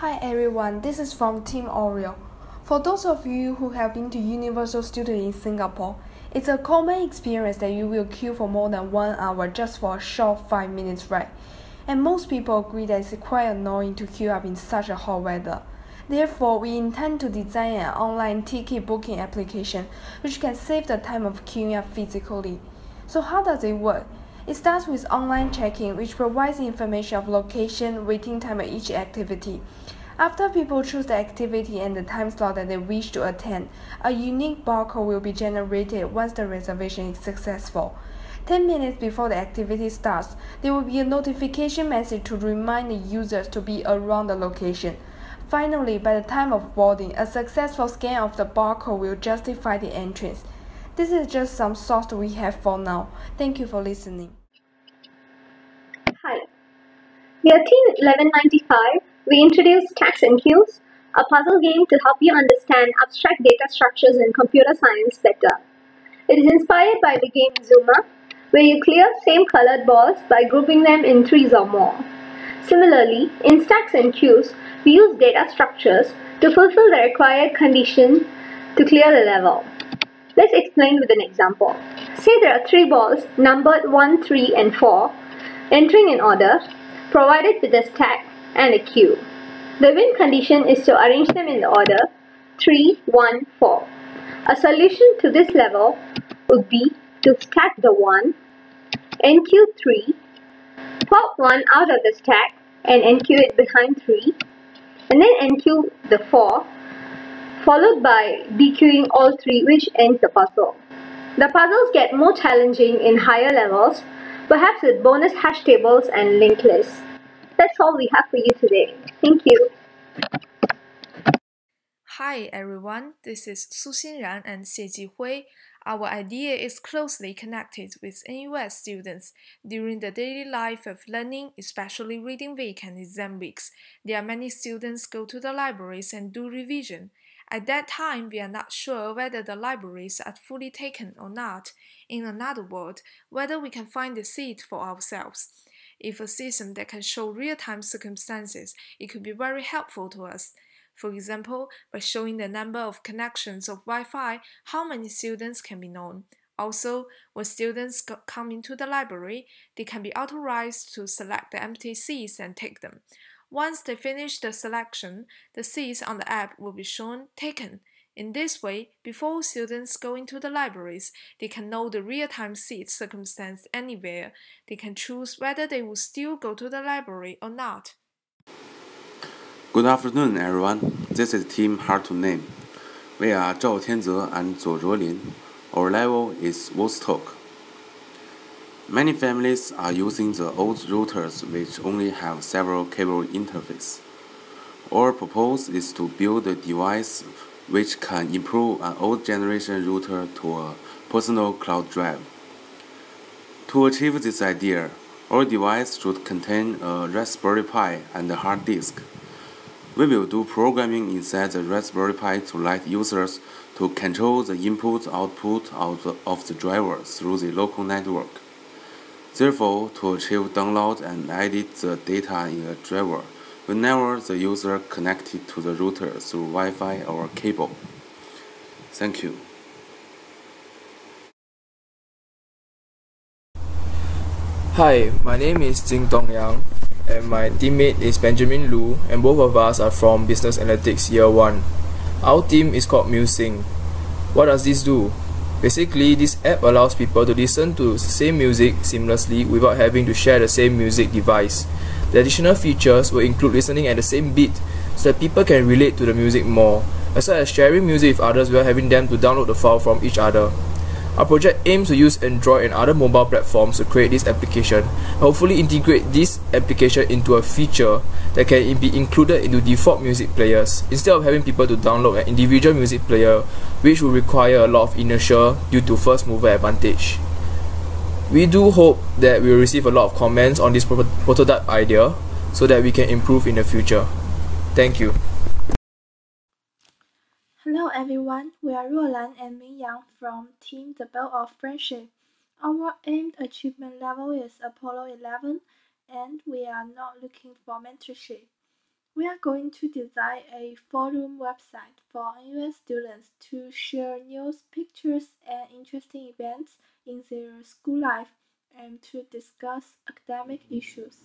Hi everyone, this is from Team Oreo. For those of you who have been to Universal Studios in Singapore, it's a common experience that you will queue for more than one hour just for a short 5 minutes ride. And most people agree that it's quite annoying to queue up in such a hot weather. Therefore, we intend to design an online ticket booking application which can save the time of queuing up physically. So how does it work? It starts with online check-in, which provides information of location, waiting time, at each activity. After people choose the activity and the time slot that they wish to attend, a unique barcode will be generated once the reservation is successful. 10 minutes before the activity starts, there will be a notification message to remind the users to be around the location. Finally, by the time of boarding, a successful scan of the barcode will justify the entrance. This is just some thoughts we have for now. Thank you for listening. Hi. Team 1195. We introduce Stacks and Queues, a puzzle game to help you understand abstract data structures in computer science better. It is inspired by the game Zuma, where you clear same colored balls by grouping them in threes or more. Similarly, in Stacks and Queues, we use data structures to fulfill the required condition to clear the level. Let's explain with an example. Say there are three balls numbered 1, 3 and 4 entering in order, provided with a stack and a queue. The win condition is to arrange them in the order 3, 1, 4. A solution to this level would be to stack the 1, enqueue 3, pop 1 out of the stack and enqueue it behind 3, and then enqueue the 4, followed by dequeuing all 3 which ends the puzzle. The puzzles get more challenging in higher levels perhaps with bonus hash tables and linked lists. That's all we have for you today. Thank you. Hi everyone, this is Su Xinran and Xie Jihui. Our idea is closely connected with NUS students during the daily life of learning, especially reading week and exam weeks. There are many students go to the libraries and do revision. At that time, we are not sure whether the libraries are fully taken or not. In another word, whether we can find a seat for ourselves. If a system that can show real-time circumstances, it could be very helpful to us. For example, by showing the number of connections of Wi-Fi, how many students can be known. Also, when students come into the library, they can be authorized to select the empty seats and take them. Once they finish the selection, the seats on the app will be shown taken. In this way, before students go into the libraries, they can know the real-time seat circumstance anywhere. They can choose whether they will still go to the library or not. Good afternoon, everyone. This is Team Hard to Name. We are Zhao Tianze and Zuo Zhuolin. Our level is Vostok. Many families are using the old routers which only have several cable interfaces. Our purpose is to build a device which can improve an old generation router to a personal cloud drive. To achieve this idea, our device should contain a Raspberry Pi and a hard disk. We will do programming inside the Raspberry Pi to let users to control the input-output of the driver through the local network. Therefore, to achieve download and edit the data in a driver whenever the user connected to the router through Wi-Fi or cable. Thank you. Hi, my name is Jing Dong Yang and my teammate is Benjamin Lu and both of us are from Business Analytics Year 1. Our team is called MuSing. What does this do? Basically, this app allows people to listen to the same music seamlessly without having to share the same music device. The additional features will include listening at the same beat so that people can relate to the music more, as well as sharing music with others without having them to download the file from each other. Our project aims to use Android and other mobile platforms to create this application, hopefully integrate this application into a feature that can be included into default music players, instead of having people to download an individual music player, which will require a lot of inertia due to first mover advantage. We do hope that we will receive a lot of comments on this prototype idea, so that we can improve in the future. Thank you. Hello everyone, we are Ruolan and Ming Yang from Team The Bell of Friendship. Our aimed achievement level is Apollo 11 and we are not looking for mentorship. We are going to design a forum website for NUS students to share news, pictures, and interesting events in their school life and to discuss academic issues.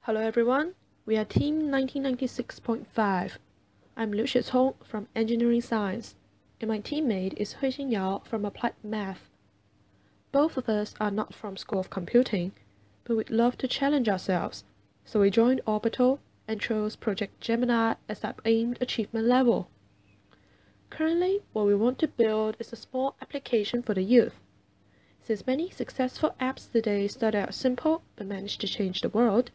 Hello everyone, we are Team 1996.5. I'm Liu Shitong from Engineering Science, and my teammate is Huixin Yao from Applied Math. Both of us are not from School of Computing, but we'd love to challenge ourselves, so we joined Orbital and chose Project Gemini as our aimed achievement level. Currently, what we want to build is a small application for the youth. Since many successful apps today start out simple but manage to change the world,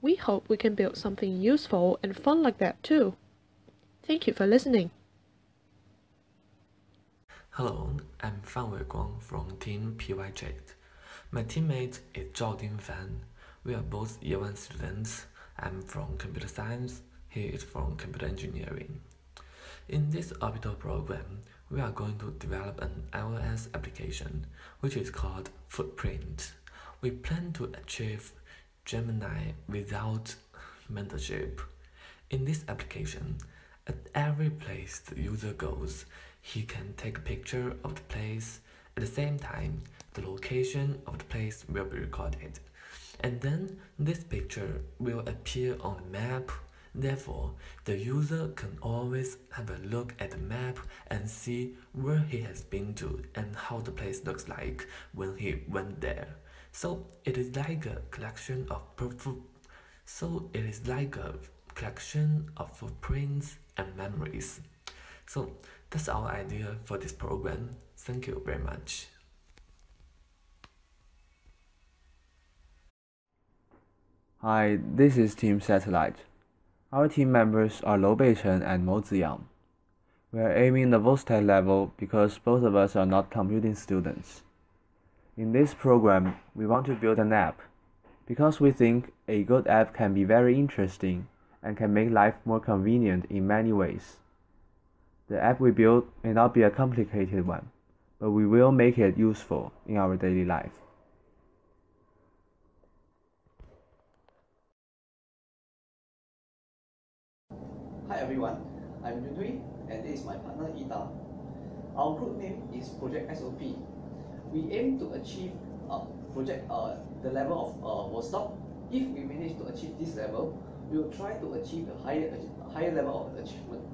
we hope we can build something useful and fun like that too. Thank you for listening. Hello, I'm Fan Weiguang from Team PYJ. My teammate is Zhao Ding Fan. We are both year 1 students. I'm from computer science, he is from computer engineering. In this orbital program, we are going to develop an iOS application which is called Footprint. We plan to achieve Gemini without mentorship. In this application, at every place the user goes, he can take a picture of the place. At the same time, the location of the place will be recorded. And then this picture will appear on the map. Therefore, the user can always have a look at the map and see where he has been to and how the place looks like when he went there. So it is like a collection of so it is like a collection of footprints and memories. So that's our idea for this program. Thank you very much. Hi, this is Team Satellite. Our team members are Lou Beichen and Mo Ziyang. We are aiming the Vostok level because both of us are not computing students. In this program, we want to build an app because we think a good app can be very interesting and can make life more convenient in many ways. The app we build may not be a complicated one, but we will make it useful in our daily life. Hi everyone, I'm Yunhui and this is my partner Ida. Our group name is Project SOP we aim to achieve uh, project uh, the level of uh. If we manage to achieve this level, we will try to achieve a higher, higher level of achievement.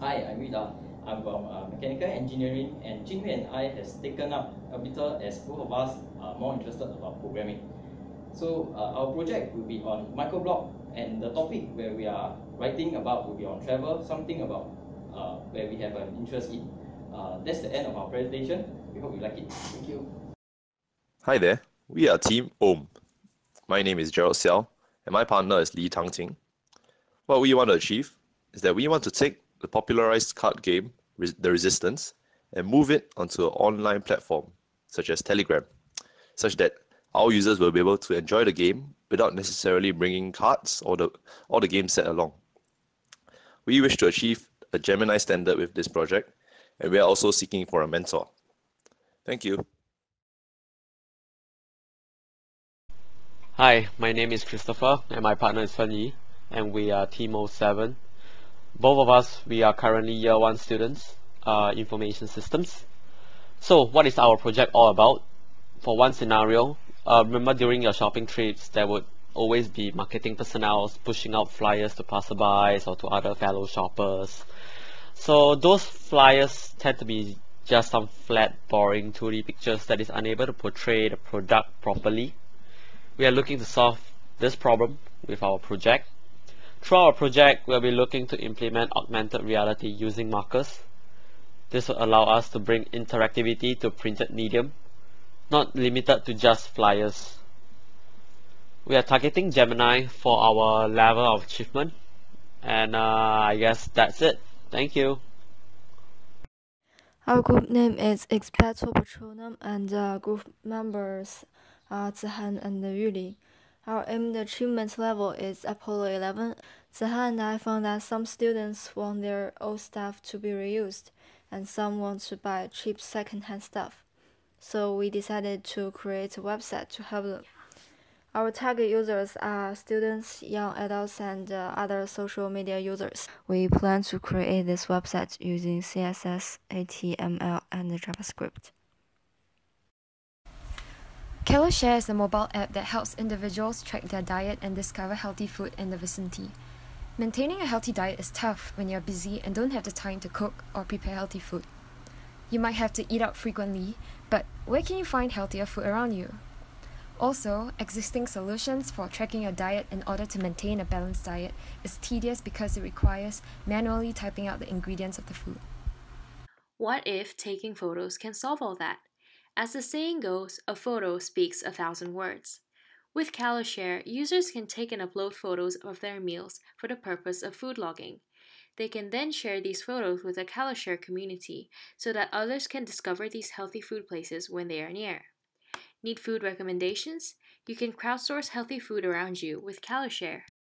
Hi, I'm Rida. I'm from uh, mechanical engineering and Jinghui and I has taken up a Orbital as both of us are more interested about programming. So uh, our project will be on microblog and the topic where we are writing about will be on travel, something about uh, where we have an interest in. Uh, that's the end of our presentation. We hope you like it. Thank you. Hi there. We are Team OM. My name is Gerald Xiao, and my partner is Li Tangting. What we want to achieve is that we want to take the popularized card game, The Resistance, and move it onto an online platform, such as Telegram, such that our users will be able to enjoy the game without necessarily bringing cards or the, or the game set along. We wish to achieve a Gemini standard with this project, and we are also seeking for a mentor. Thank you. Hi, my name is Christopher and my partner is Fen Yi and we are Team 07. Both of us, we are currently year 1 students, uh, information systems. So what is our project all about? For one scenario, uh, remember during your shopping trips there would always be marketing personnel pushing out flyers to passerbys or to other fellow shoppers. So those flyers tend to be just some flat, boring 2D pictures that is unable to portray the product properly. We are looking to solve this problem with our project. Through our project, we'll be looking to implement augmented reality using markers. This will allow us to bring interactivity to printed medium, not limited to just flyers. We are targeting Gemini for our level of achievement, and uh, I guess that's it. Thank you. Our group name is Expecto Patronum and uh, group members are Zihan and Yuli. Our aimed achievement level is Apollo 11. Zihan and I found that some students want their old stuff to be reused and some want to buy cheap second-hand stuff. So we decided to create a website to help them. Our target users are students, young adults, and uh, other social media users. We plan to create this website using CSS, HTML, and JavaScript. CaloShare is a mobile app that helps individuals track their diet and discover healthy food in the vicinity. Maintaining a healthy diet is tough when you're busy and don't have the time to cook or prepare healthy food. You might have to eat out frequently, but where can you find healthier food around you? Also, existing solutions for tracking your diet in order to maintain a balanced diet is tedious because it requires manually typing out the ingredients of the food. What if taking photos can solve all that? As the saying goes, a photo speaks a thousand words. With CaloShare, users can take and upload photos of their meals for the purpose of food logging. They can then share these photos with the CaloShare community so that others can discover these healthy food places when they are near. Need food recommendations? You can crowdsource healthy food around you with CaloShare.